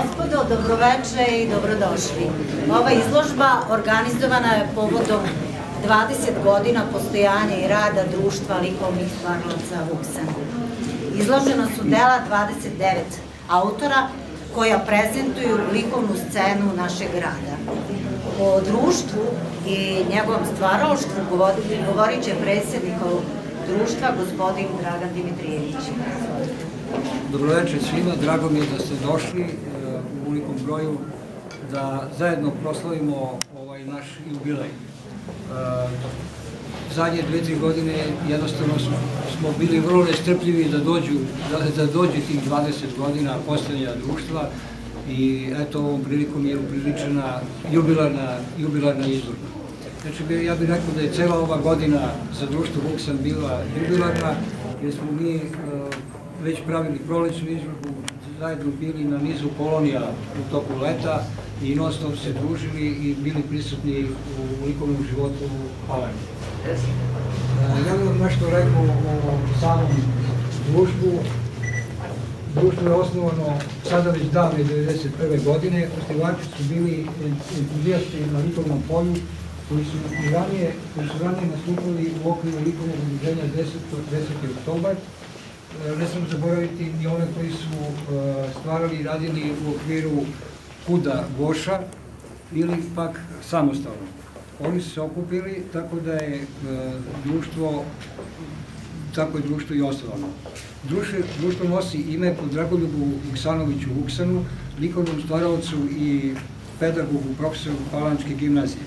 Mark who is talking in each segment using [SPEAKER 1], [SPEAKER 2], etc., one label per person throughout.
[SPEAKER 1] Gospodo, dobroveče i dobrodošli. Ova izložba organizovana je povodom 20 godina postojanja i rada društva likovnih stvaralaca Vuksan. Izložena su dela 29 autora koja prezentuju likovnu scenu našeg grada. O društvu i njegovom stvaralaštvu govorit će predsjednik društva, gospodin Dragan Dimitrijević.
[SPEAKER 2] Dobroveče svima, drago mi je da ste došli e, u unikom broju da zajedno proslavimo ovaj naš jubilej. E, zadnje dve, tri godine jednostavno smo bili vrlo nestrpljivi da dođu, da, da dođe tih 20 godina postojanja društva i eto ovom prilikom je upriličena jubilarna, jubilarna izložba. Znači, ja bih rekao da je cela ova godina za društvo Vuksan bila jubilarna, jer smo mi uh, već pravili prolećnu izložbu, zajedno bili na nizu kolonija u toku leta i non stop se družili i bili prisutni u likovnom životu. Uh, ja bih vam nešto rekao o samom društvu. Društvo je osnovano sada već davne 1991. godine. Osnivači su bili entuzijasti na likovnom polju koji su ranije, koji su ranije nastupili u okviru likovnog udruženja 10. 10. oktobar. E, ne sam zaboraviti ni one koji su e, stvarali i radili u okviru Kuda Goša ili pak samostalno. Oni su se okupili tako da je e, društvo tako je društvo i osnovano. Društvo, nosi ime po Dragoljubu Vuksanoviću Vuksanu, likovnom stvaravcu i pedagogu profesoru Palančke gimnazije.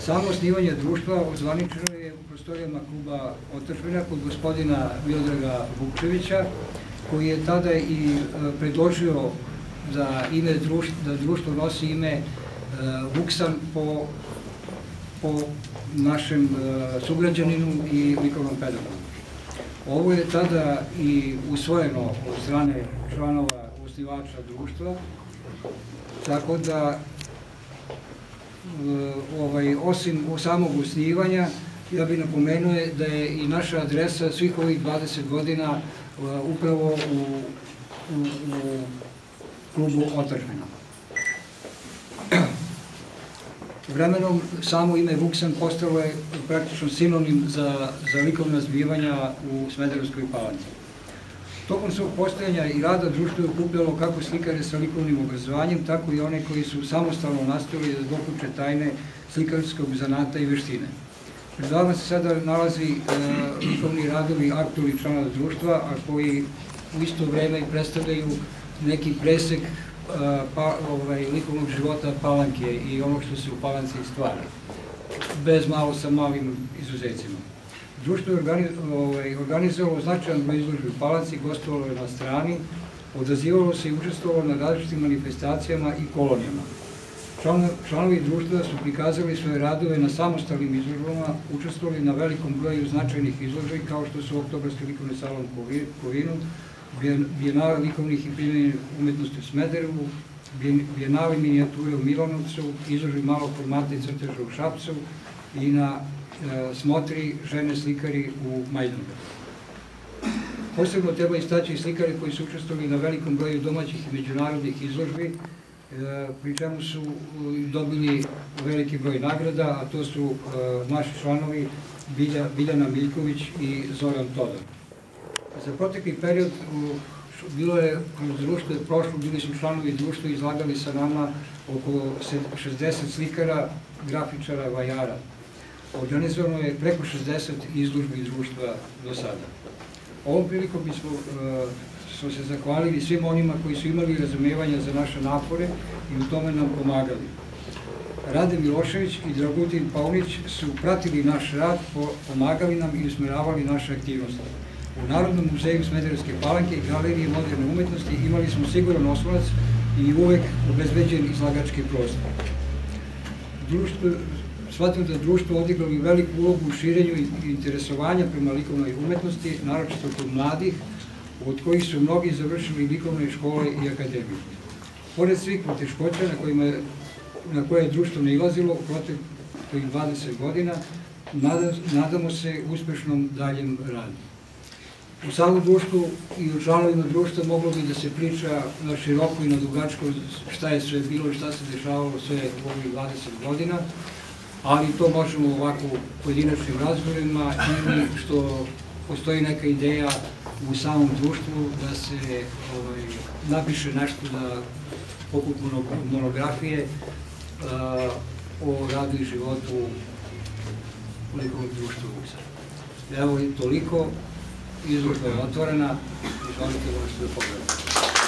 [SPEAKER 2] Samo osnivanje društva ozvaničeno je u prostorijama kluba Otržbina kod gospodina Miodraga Vukčevića, koji je tada i e, predložio da, ime društva, da društvo nosi ime e, Vuksan po, po našem e, sugrađaninu i likovnom pedagogu. Ovo je tada i usvojeno od strane članova osnivača društva, tako da ovaj, osim samog usnivanja, ja bih napomenuo da je i naša adresa svih ovih 20 godina uh, upravo u, u, u klubu Otažbina. Vremenom samo ime Vuksan postalo je praktično sinonim za, za likovna zbivanja u Smederevskoj palanci. Tokom svog postojanja i rada društvo je okupljalo kako slikare sa likovnim obrazovanjem, tako i one koji su samostalno nastavili da dokuče tajne slikarskog zanata i veštine. Pred vama se sada nalazi e, likovni radovi aktualnih člana društva, a koji u isto vreme predstavljaju neki presek e, pa, ovaj, likovnog života Palanke i ono što se u Palanci stvara, bez malo sa malim izuzecima. Društvo je ovaj, organizovalo značajan broj izložbi u Palanci, gostovalo je na strani, odazivalo se i učestvovalo na različitim manifestacijama i kolonijama. Članovi društva su prikazali svoje radove na samostalnim izložbama, učestvovali na velikom broju značajnih izložbi kao što su Oktobarski likovni salon Kovinu, Bijenale likovnih i primjenih umetnosti u Smederevu, Bijenale minijature u Milanovcu, izložbi malog formata i crteža u Šapcu i na E, smotri žene slikari u Majdanu. Posebno treba istaći slikari koji su učestvovali na velikom broju domaćih i međunarodnih izložbi, pri čemu su dobili veliki broj nagrada, a to su e, naši članovi Biljana Miljković i Zoran Todor. Za protekli period bilo je kroz društvo prošlo, bili su članovi društva izlagali sa nama oko 60 slikara, grafičara, vajara. Organizovano je preko 60 izlužbi društva do sada. Ovom prilikom bismo uh, smo se zahvalili svim onima koji su imali razumevanja za naše napore i u tome nam pomagali. Rade Milošević i Dragutin Paunić su pratili naš rad, pomagali nam i usmeravali naše aktivnosti. U Narodnom muzeju Smederevske palanke i Galerije moderne umetnosti imali smo siguran oslonac i uvek obezbeđen izlagački prostor. Shvatim da društvo odigralo i veliku ulogu u širenju interesovanja prema likovnoj umetnosti, naročito kod mladih, od kojih su mnogi završili likovne škole i akademije. Pored svih poteškoća na, kojima, na koje je društvo nailazilo u proteklih 20 godina, nadamo se uspešnom daljem radu. U samom društvu i u članovima društva moglo bi da se priča na široko i na dugačko šta je sve bilo šta se dešavalo sve u ovih 20 godina, ali to možemo ovako u pojedinačnim razgovorima ili što postoji neka ideja u samom društvu da se ovaj, napiše nešto da, poput mono- monografije a, o radu i životu likovnog društva Vuksa. Evo i toliko, izložba je otvorena, izvolite možete da pogledate.